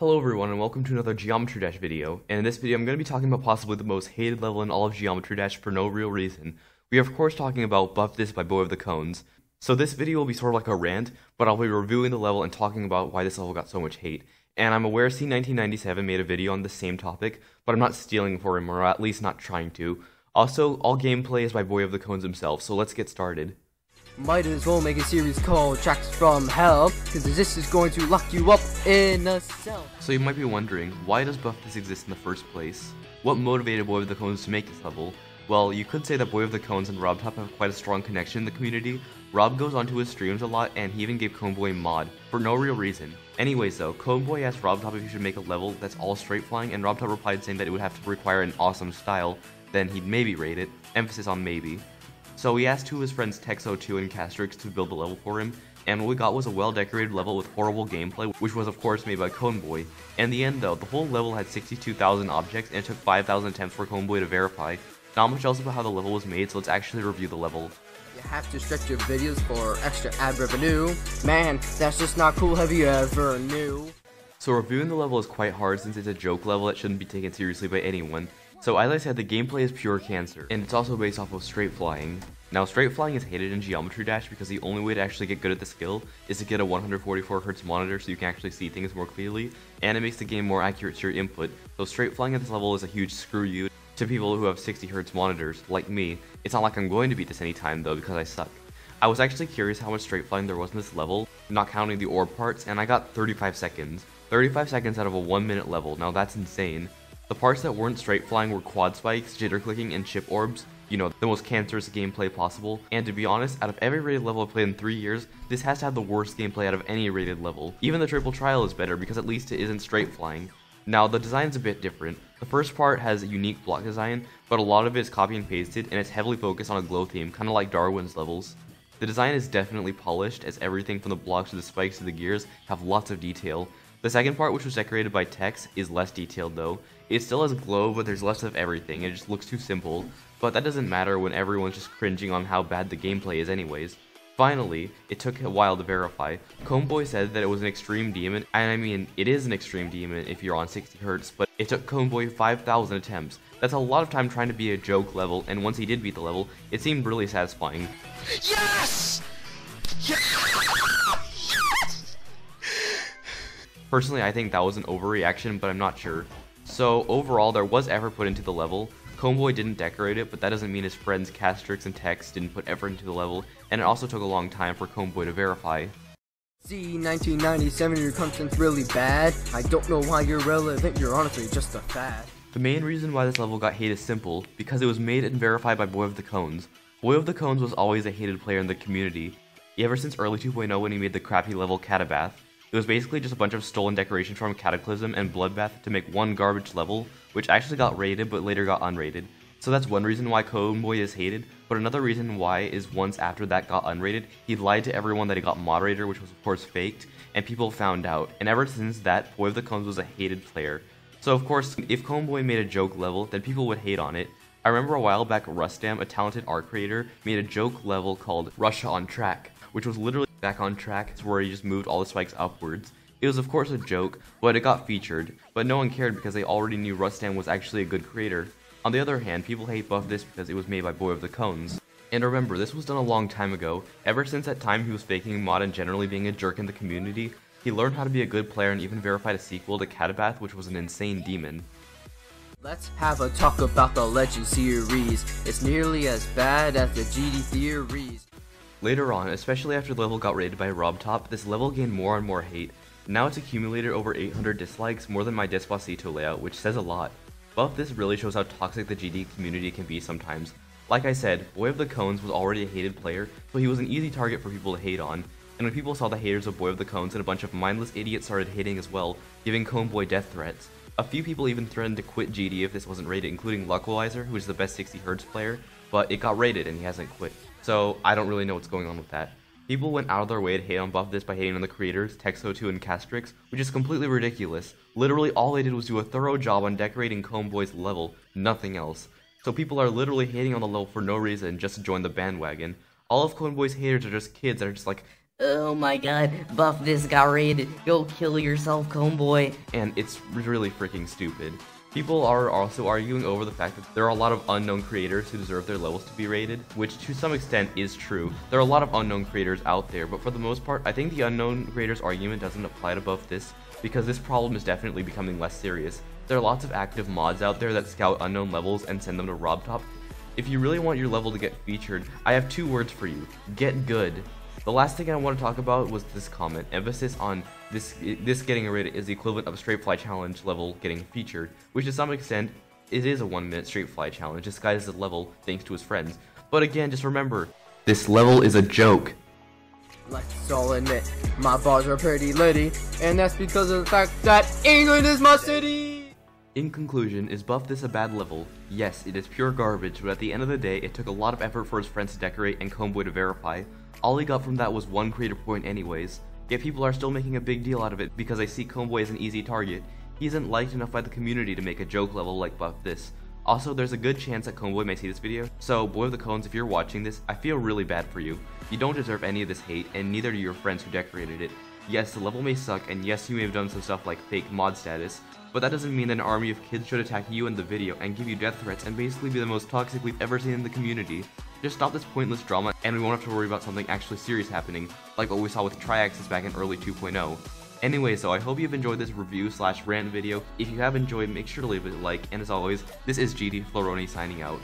Hello everyone and welcome to another Geometry Dash video, and in this video I'm going to be talking about possibly the most hated level in all of Geometry Dash for no real reason. We are of course talking about Buff This by Boy of the Cones. So this video will be sort of like a rant, but I'll be reviewing the level and talking about why this level got so much hate. And I'm aware Sea1997 made a video on the same topic, but I'm not stealing for him, or at least not trying to. Also, all gameplay is by Boy of the Cones himself, so let's get started. Might as well make a series called Tracks from Hell, because this is going to lock you up in a cell. So you might be wondering, why does Buff This exist in the first place? What motivated Boy of the Cones to make this level? Well, you could say that Boy of the Cones and RobTop have quite a strong connection in the community. Rob goes onto his streams a lot, and he even gave Coneboy a mod, for no real reason. Anyways though, Coneboy asked RobTop if he should make a level that's all straight flying, and RobTop replied saying that it would have to require an awesome style, then he'd maybe rate it, emphasis on maybe. So we asked two of his friends Texo2 and Castrix to build the level for him, and what we got was a well-decorated level with horrible gameplay, which was of course made by Coneboy. In the end though, the whole level had 62,000 objects, and it took 5,000 attempts for Coneboy to verify. Not much else about how the level was made, so let's actually review the level. You have to stretch your videos for extra ad revenue. Man, that's just not cool, have you ever knew? So reviewing the level is quite hard since it's a joke level that shouldn't be taken seriously by anyone. So I said, the gameplay is pure cancer, and it's also based off of straight flying. Now straight flying is hated in Geometry Dash because the only way to actually get good at the skill is to get a 144Hz monitor so you can actually see things more clearly, and it makes the game more accurate to your input, so straight flying at this level is a huge screw you to people who have 60Hz monitors, like me. It's not like I'm going to beat this anytime though because I suck. I was actually curious how much straight flying there was in this level, not counting the orb parts, and I got 35 seconds. 35 seconds out of a 1 minute level, now that's insane. The parts that weren't straight flying were quad spikes, jitter clicking, and chip orbs, you know, the most cancerous gameplay possible. And to be honest, out of every rated level I've played in 3 years, this has to have the worst gameplay out of any rated level. Even the triple trial is better because at least it isn't straight flying. Now, the design's a bit different. The first part has a unique block design, but a lot of it is copy and pasted, and it's heavily focused on a glow theme, kinda like Darwin's levels. The design is definitely polished, as everything from the blocks to the spikes to the gears have lots of detail. The second part, which was decorated by Tex, is less detailed though. It still has glow, but there's less of everything, it just looks too simple. But that doesn't matter when everyone's just cringing on how bad the gameplay is anyways. Finally, it took a while to verify. Coneboy said that it was an extreme demon, and I mean, it is an extreme demon if you're on 60Hz, but it took Coneboy 5,000 attempts. That's a lot of time trying to be a joke level, and once he did beat the level, it seemed really satisfying. Yes! Yes! Personally, I think that was an overreaction, but I'm not sure. So overall, there was effort put into the level. Coneboy didn't decorate it, but that doesn't mean his friends Castrix and Tex didn't put effort into the level, and it also took a long time for Coneboy to verify. Sea1997, your content's really bad. I don't know why you're relevant, you're honestly just a fad. The main reason why this level got hate is simple, because it was made and verified by Boy of the Cones. Boy of the Cones was always a hated player in the community, ever since early 2.0 when he made the crappy level Catabath. It was basically just a bunch of stolen decorations from Cataclysm and Bloodbath to make one garbage level, which actually got rated but later got unrated. So that's one reason why Coneboy is hated, but another reason why is once after that got unrated, he lied to everyone that he got moderator, which was of course faked, and people found out, and ever since that, Boy of the Cones was a hated player. So of course, if Coneboy made a joke level, then people would hate on it. I remember a while back Rustam, a talented art creator, made a joke level called Russia on Track, which was literally back on track where he just moved all the spikes upwards. It was of course a joke, but it got featured, but no one cared because they already knew Rustam was actually a good creator. On the other hand, people hate Buff This because it was made by Boy of the Cones. And remember, this was done a long time ago. Ever since that time he was faking mod and generally being a jerk in the community, he learned how to be a good player and even verified a sequel to Catabath which was an insane demon. Let's have a talk about the Legend series. It's nearly as bad as the GD theories. Later on, especially after the level got raided by RobTop, this level gained more and more hate. Now it's accumulated over 800 dislikes, more than my Despacito layout, which says a lot. Buff this really shows how toxic the GD community can be sometimes. Like I said, Boy of the Cones was already a hated player, so he was an easy target for people to hate on. And when people saw the haters of Boy of the Cones and a bunch of mindless idiots started hating as well, giving Coneboy death threats. A few people even threatened to quit GD if this wasn't rated, including Luqualizer, who is the best 60Hz player, but it got rated and he hasn't quit. So I don't really know what's going on with that. People went out of their way to hate on Buff This by hating on the creators, Texo2 and Castrix, which is completely ridiculous. Literally all they did was do a thorough job on decorating Coneboy's level, nothing else. So people are literally hating on the level for no reason just to join the bandwagon. All of Coneboy's haters are just kids that are just like, Oh my god, buff this got raided. Go kill yourself, Coneboy. And it's really freaking stupid. People are also arguing over the fact that there are a lot of unknown creators who deserve their levels to be rated, which to some extent is true. There are a lot of unknown creators out there, but for the most part, I think the unknown creators argument doesn't apply to buff this, because this problem is definitely becoming less serious. There are lots of active mods out there that scout unknown levels and send them to RobTop. If you really want your level to get featured, I have two words for you. Get good. The last thing I want to talk about was this comment. Emphasis on this this getting a raid is the equivalent of a straight fly challenge level getting featured, which to some extent it is a one minute straight fly challenge disguised as a level thanks to his friends. But again, just remember, this level is a joke. Let's all admit, my bars are pretty litty, and that's because of the fact that England is my city! In conclusion, is Buff this a bad level? Yes, it is pure garbage, but at the end of the day, it took a lot of effort for his friends to decorate and Coneboy to verify, all he got from that was one creator point anyways, yet people are still making a big deal out of it because they see Coneboy as an easy target. He isn't liked enough by the community to make a joke level like Buff this. Also, there's a good chance that Coneboy may see this video, so Boy of the Cones, if you're watching this, I feel really bad for you. You don't deserve any of this hate, and neither do your friends who decorated it. Yes, the level may suck, and yes, you may have done some stuff like fake mod status, but that doesn't mean that an army of kids should attack you in the video and give you death threats and basically be the most toxic we've ever seen in the community. Just stop this pointless drama and we won't have to worry about something actually serious happening, like what we saw with Triaxis back in early 2.0. Anyway, so I hope you've enjoyed this review slash rant video. If you have enjoyed, make sure to leave a like, and as always, this is GD Flaaroni signing out.